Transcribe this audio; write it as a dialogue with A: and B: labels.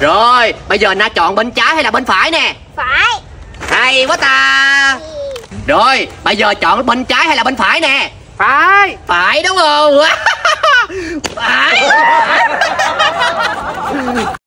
A: Rồi bây giờ Na chọn bên trái hay là bên phải nè?
B: Phải.
A: Hay quá ta. Rồi bây giờ chọn bên trái hay là bên phải nè?
C: Phải.
A: Phải đúng không? Phải.